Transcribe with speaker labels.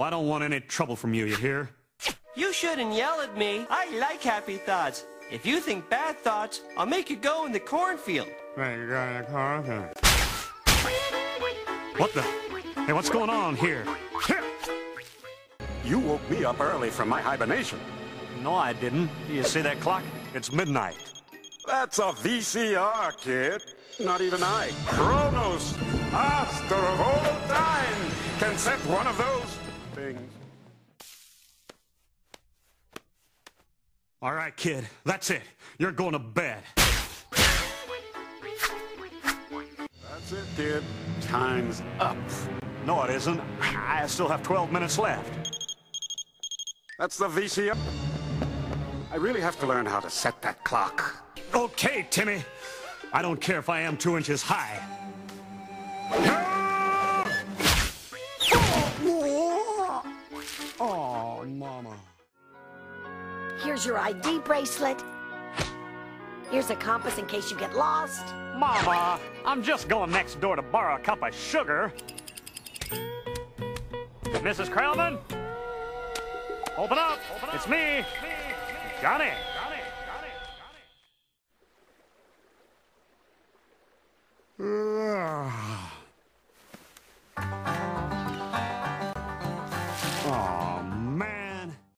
Speaker 1: I don't want any trouble from you, you hear?
Speaker 2: You shouldn't yell at me. I like happy thoughts. If you think bad thoughts, I'll make you go in the cornfield.
Speaker 1: What the? Hey, what's going on here?
Speaker 3: You woke me up early from my hibernation.
Speaker 1: No, I didn't. You see that clock? It's midnight.
Speaker 3: That's a VCR, kid. Not even I, Chronos, master of all time, can set one of those things.
Speaker 1: All right, kid. That's it. You're going to bed.
Speaker 3: That's it, kid. Time's up.
Speaker 1: No, it isn't. I still have 12 minutes left.
Speaker 3: That's the VCR. I really have to learn how to set that clock.
Speaker 1: Okay, Timmy. I don't care if I am two inches high. Mama.
Speaker 4: Here's your ID bracelet. Here's a compass in case you get lost.
Speaker 1: Mama, I'm just going next door to borrow a cup of sugar. Mrs. Krellman? Open up! Open up. It's me, Johnny. Aww.